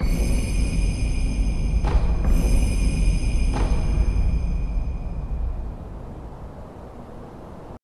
Yeah.